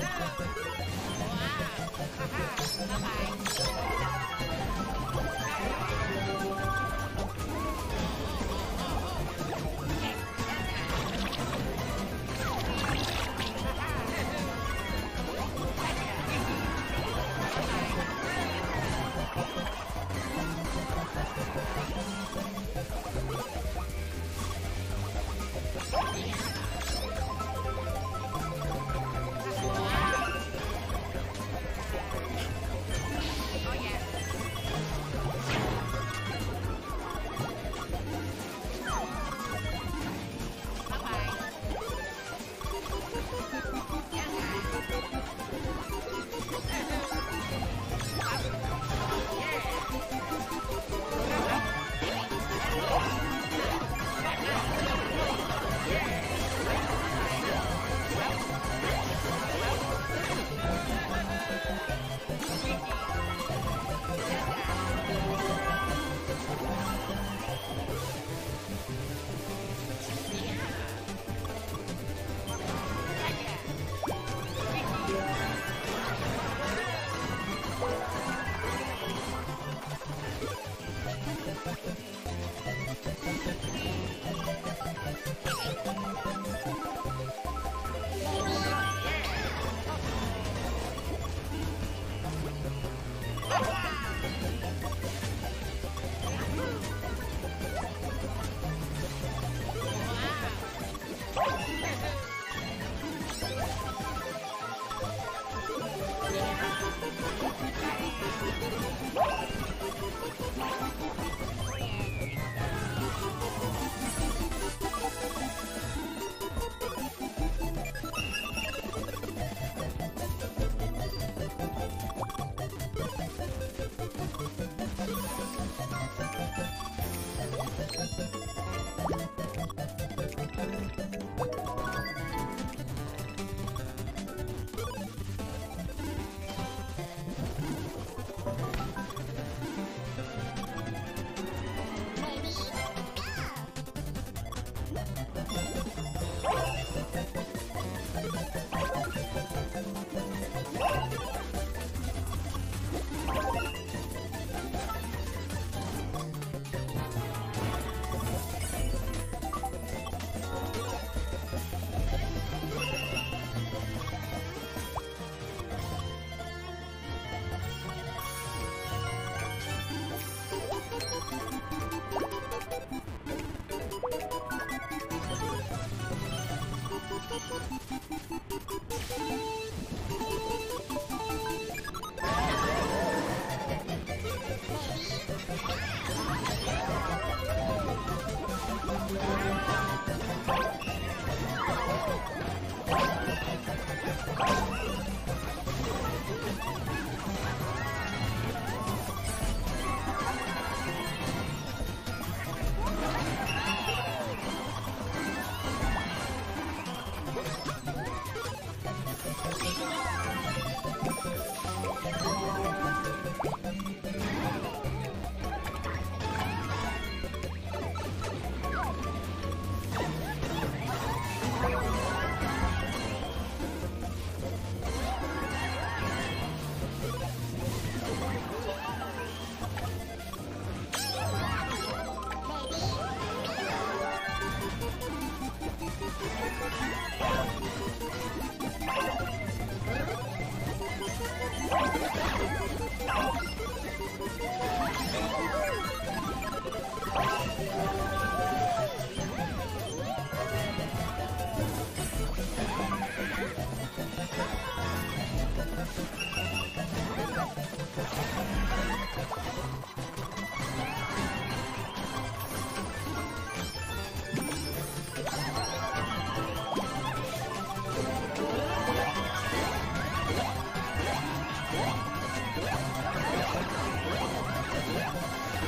¡Ah! Let's go.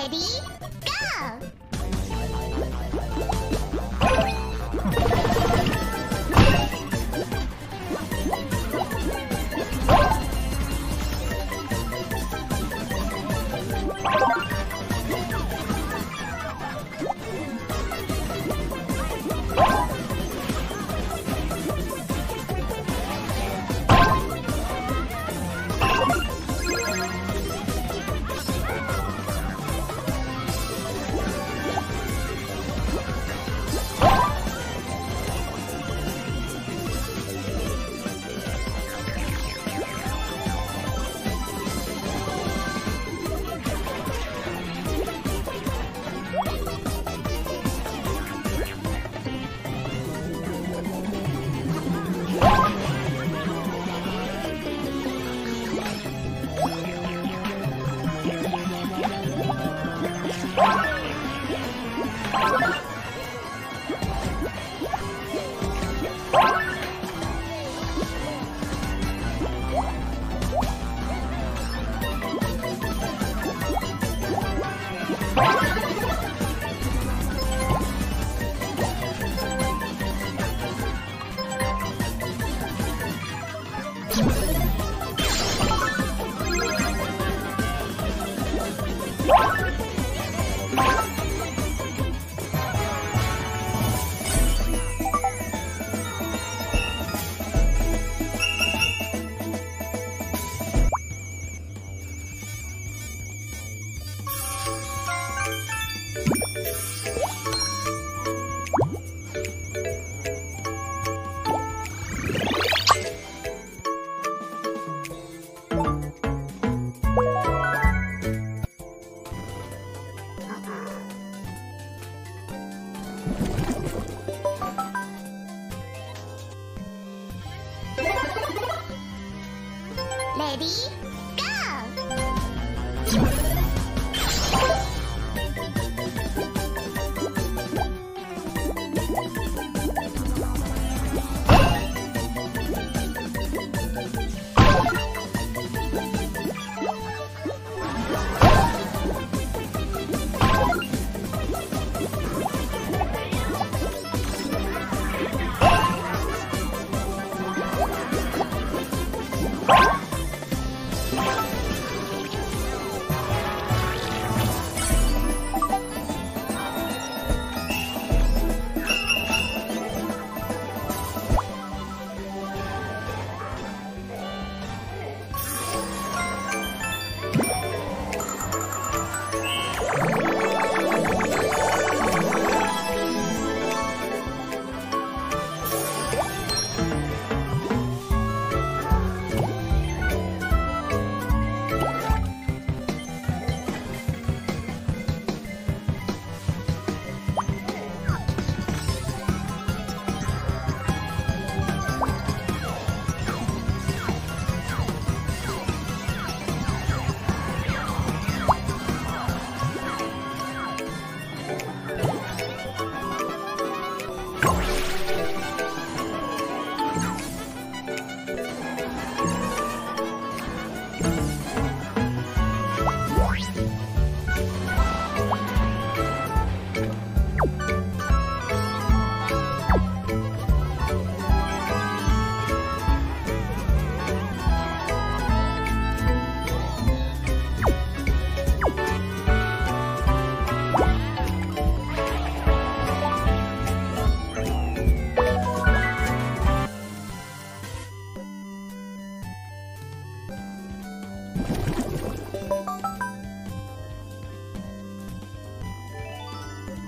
Ready,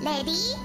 Ready,